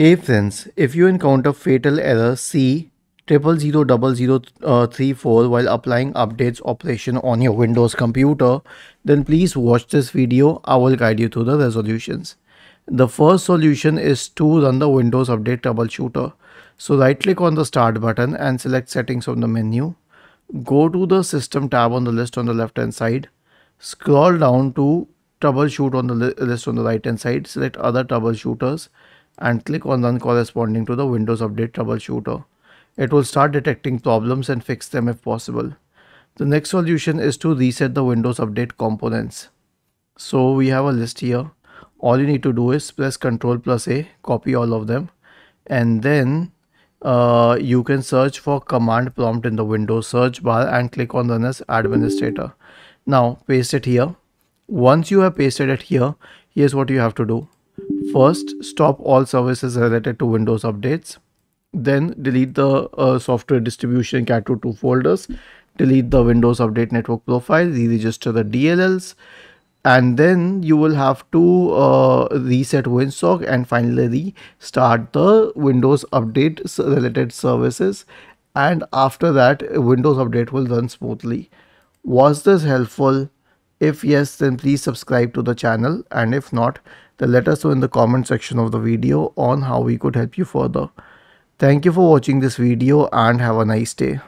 Hey friends, if you encounter fatal error C uh, three four while applying updates operation on your Windows computer, then please watch this video. I will guide you through the resolutions. The first solution is to run the Windows Update Troubleshooter. So right click on the start button and select settings from the menu. Go to the system tab on the list on the left hand side. Scroll down to troubleshoot on the list on the right hand side. Select other troubleshooters and click on run corresponding to the Windows Update Troubleshooter. It will start detecting problems and fix them if possible. The next solution is to reset the Windows Update components. So we have a list here. All you need to do is press Ctrl plus A, copy all of them, and then uh, you can search for command prompt in the Windows search bar and click on run as administrator. Now paste it here. Once you have pasted it here, here's what you have to do. First, stop all services related to Windows updates. Then delete the uh, software distribution cat 2 folders. Delete the Windows Update Network profile. Re-register the DLLs. And then you will have to uh, reset WinSock and finally start the Windows Update related services. And after that, Windows Update will run smoothly. Was this helpful? If yes, then please subscribe to the channel. And if not, then let us know in the comment section of the video on how we could help you further. Thank you for watching this video and have a nice day.